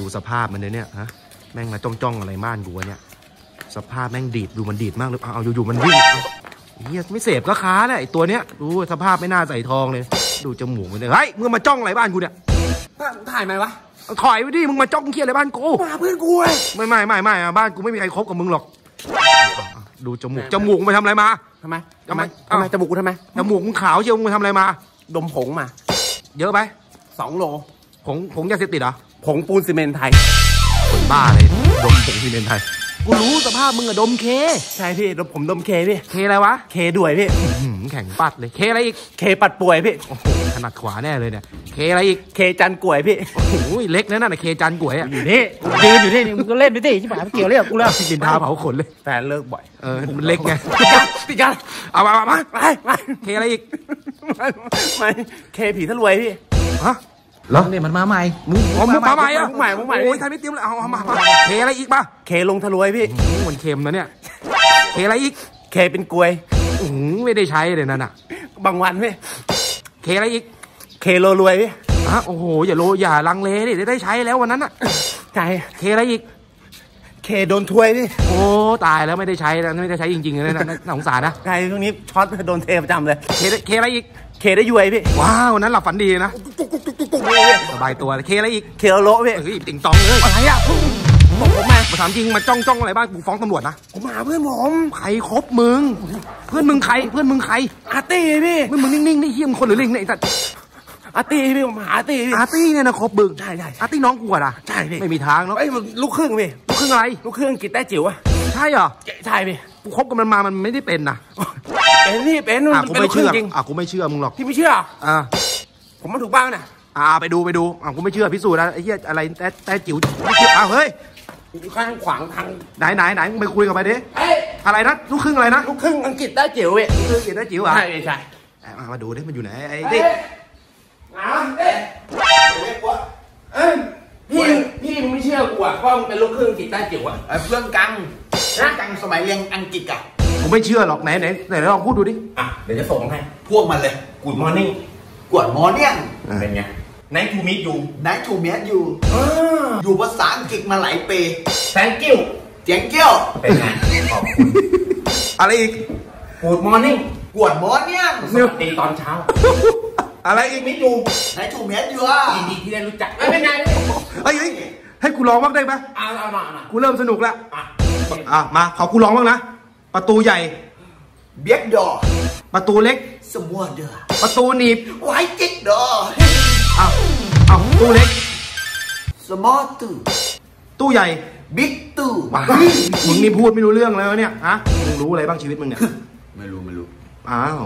ดูสภาพมันเลยเนี่ยฮะแม่งมาจ้องจ้องๆอะไรม่านกูวะเนี่ย สภาพแม่งดีดดูมันดีดมากเลยเอาเอาอยู่ๆมันวิ่งเอาเฮียไม่เสพก็ค้าแหละไอตัวเนี้ยดูสภาพไม่น่าใส่ทองเลย ดูจมูกมันเลยเฮ้ยมึงมาจ้องอะไรบ้านกูเนี่ยถ่ายไหมวะเอาถอยไปดิมึงมาจ้องเคียอะไรบ้านกูมาเพื่อนกูเว้ยไม่ไม่ไม่ไม่อะบ้านกูไม่มีใครคบกับมึงหรอกดูจมูกจมูกมึงไปทำอะไรมาทำไมทำไมทำไมจมูกกูทำไมจมูกมึงขาวเชียวมึงไปทำอะไรมา ดมผงมา เยอะไหมสองโลผงผงยาเสพติดเหรอ ผงปูนซีเมนต์ไทยคนบ้าเลยดมผงซีเมนต์ไทย กูรู้สภาพมึงอะดมเค ใช่พี่ผมดมเคพี่ เคอะไรวะ เคด้วยพี่ อื้อหือแข็งปัดเลย เคอะไรอีก เคปัดป่วยพี่ โอ้โหถนัดขวาแน่เลยเนี่ย เคอะไรอีก เคจันกล้วยพี่ โอ้โหเล็กนะนั่นน่ะเคจันก๋วยอะอยู่นี่ยืนอยู่นี่มึงก็เล่นไปสิชิบหายไม่เกี่ยวเรียกกูแล้วกินเท้าเผาขนเลย แฟนเลิกบ่อยเออ มันเล็กไง ติดกันติดกันเอามามามาไปไปเคอะไรอีก ไม่ไม่เคผีทะลวยพี่ ฮะ เหรอเนี่ยมันมาใหม่มึงอ๋อมึงมาใหม่อะมุกใหม่มุกใหม่โอ้ยไทยไม่เตรียมเลยเอาเอามามาเคอะไรอีกปะเคลงทะลวยพี่โอ้โหมันเค็มนะเนี่ยเคอะไรอีกเคเป็นกล้วยโอ้โหไม่ได้ใช้เลยนั่นน่ะบางวันพี่เคอะไรอีกเคโลรวยพี่ฮะโอ้โหอย่าโลอย่าลังเลดิได้ได้ใช้แล้ววันนั้นน่ะใช่เคอะไรอีกเคโดนถ้วยพี่โอ้ตายแล้วไม่ได้ใช้แล้วไม่ได้ใช้จริงๆเลยนะน่าสงสารนะใช่ช่วงนี้ช็อตโดนเทประจำเลยเคได้เคอะไรอีกเคได้ยุยพี่ว้าววันนั้นหลับฝันดีนะ สบายตัวเคอะไรอีก เคโลโลพี่เฮ้ยติ่งตองเลยอะไรอะบอกผมมามาถามจริงมาจ้องจ้องอะไรบ้างกูฟ้องตำรวจนะผมหาเพื่อนผมใครคบมึง เพื่อนมึงใครเพื่อนมึงใครอาร์ตี้พี่มึงมึงนิ่งๆนี่เฮียมงคนหรือลิงเนี่ยไอ้สัตว์อาร์ตี้พี่ผมหาอาร์ตี้อาร์ตี้เนี่ยนะคบมึงใช่ใช่อาร์ตี้น้องกูอะนะใช่พี่ไม่มีทางเนาะเอ้ยมันลูกครึ่งพี่ลูกครึ่งอะไรลูกครึ่งกินแต้จิ๋วอะใช่เหรอใช่พี่กูคบกับมันมามันไม่ได้เป็นนะเป็นพี่เป็นมันเป็นลูกครึ่งจริงอะกูไม่เชื่อมึงหรอกพี่ไม่เชื่ออะผมมาถูกบ้างนะ อะไปดูไปดูอะกูไม่เชื่อพิสูจน์นะไอ้เหี้ยอะไรแต่แต่จิ๋วไม่เชื่ออ้าวเฮ้ยอยู่ข้างขวางทางไหนไหนไหนมึงไปคุยกับไปดิเอ้ยอะไรนะลูกครึ่งอะไรนะลูกครึ่งอังกฤษแต้จิ๋วพี่ลูกครึ่งเกียรติได้จิ๋วเหรอะใช่พี่ใช่มามาดูดิมันอยู่ไหนไอ้เอ้ดิยเอาเอ้ยเอ้ยพี่พี่มึงไม่เชื่อกูอะว่ามึงเป็นลูกครึ่งอังกฤษแต้จิ๋วอะไอ้เพื่อนกังเพื่อนกังสมัยเรียนอังกฤษอะกูไม่เชื่อหรอกไหนไหนไหนลองพูดดูดิอะเดี๋ยวจะส่งให้พวกมันเลย Good morning กวดมอเนี่ยนเป็นไง Nice to meet you นายทูเมียอยู่อยู่ภาษาอังกฤษมาหลายปี Thank you เจียงเกี้ยวเป็นไงขอบคุณอะไรอีก Good morning กวดมอเนี่ยนสวัสดีตอนเช้า อะไรอีกมิจูนายทูเมียอยู่อะยินดีที่ได้รู้จักไม่เป็นไงเฮ้ยเฮ้ยให้กูร้องบ้างได้ไหมเอาเอามาเอามากูเริ่มสนุกแล้วอะอะมาขอกูร้องบ้างนะ ประตูใหญ่ เบียกดอ ประตูเล็ก สมัวเดอประตูหนีบไว้จิกดออ้าวอ้าว ตู้เล็กสมอตูตู้ใหญ่บิ๊กตูว้าวมึงนี่พูดไม่รู้เรื่องแล้วเนี่ยฮะมึงรู้อะไรบ้างชีวิตมึงเนี่ย ไม่รู้ไม่รู้ อ้าว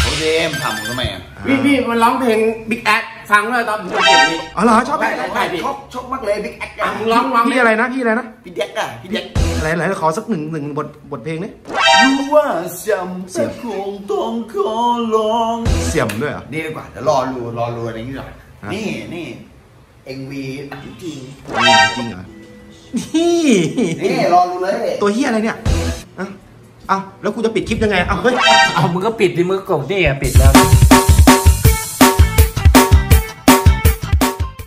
เขาเด มทำทำไมอะพี่พี่มันร้องเพลง Big a ฟังเลยตอนผมเด็กนี่ อ๋อเหรอชอบไหมได้ได้พี่ชกชกมากเลยบิ๊กแอคอะมึงร้องร้องพี่อะไรนะพี่อะไรนะพี่เด็กอะพี่เด็กอะไรอะไรขอสักหนึ่งหนึ่งบทบทเพลงนี้รู้ว่าจำแต่คงต้องขอลองเสียมด้วยเหรอนี่ดีกว่าเดี๋ยวรอรูรอรูอะไรนี้ก่อนฮะนี่นี่เอ็งวีจริงจริงเหรอนี่นี่รอรูเลยตัวเฮียอะไรเนี่ย อะแล้วกูจะปิดคลิปยังไงอะเฮ้ย เอามึงก็ปิดดิมึงก็กดนี่อะปิดแล้ว